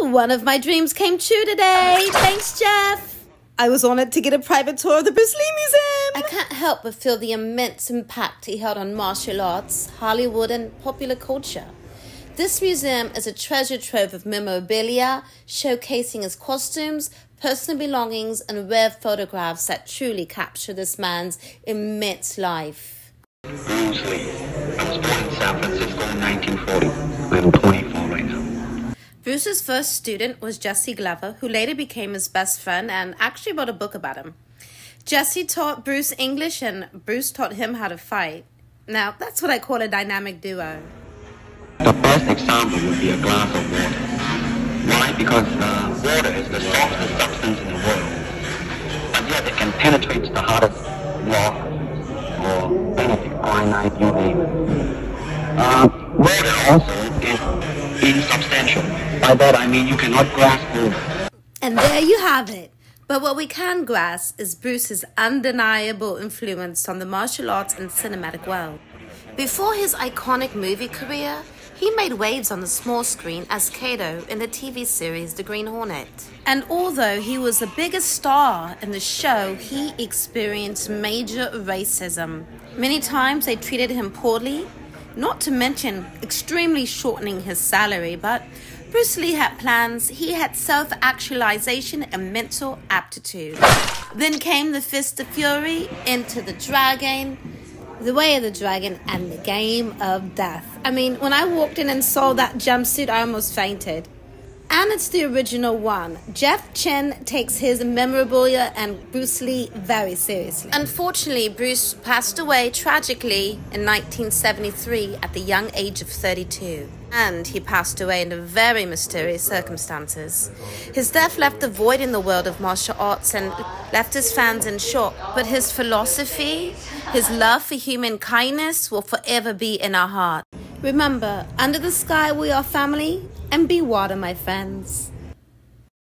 One of my dreams came true today. Thanks, Jeff. I was honored to get a private tour of the Bruce Lee Museum. I can't help but feel the immense impact he had on martial arts, Hollywood, and popular culture. This museum is a treasure trove of memorabilia, showcasing his costumes, personal belongings, and rare photographs that truly capture this man's immense life. Bruce Lee. I was born in San Francisco in 1940. Bruce's first student was Jesse Glover, who later became his best friend and actually wrote a book about him. Jesse taught Bruce English, and Bruce taught him how to fight. Now, that's what I call a dynamic duo. The best example would be a glass of water. Why? Because uh, water is the softest substance in the world. But yet it can penetrate the hardest rock or anything, granite, you name it. Uh, water also is insubstantial. By that I mean you cannot grasp. And there you have it. But what we can grasp is Bruce's undeniable influence on the martial arts and cinematic world. Before his iconic movie career, he made waves on the small screen as Kato in the TV series The Green Hornet. And although he was the biggest star in the show, he experienced major racism. Many times they treated him poorly, not to mention extremely shortening his salary, but Bruce Lee had plans, he had self actualization and mental aptitude. Then came the Fist of Fury, Enter the Dragon, the Way of the Dragon, and The Game of Death. I mean, when I walked in and saw that jumpsuit, I almost fainted. And it's the original one. Jeff Chinn takes his memorabilia and Bruce Lee very seriously. Unfortunately, Bruce passed away tragically in 1973 at the young age of 32. And he passed away under very mysterious circumstances. His death left a void in the world of martial arts and left his fans in shock. But his philosophy, his love for human kindness will forever be in our heart. Remember, under the sky we are family, and be water, my friends.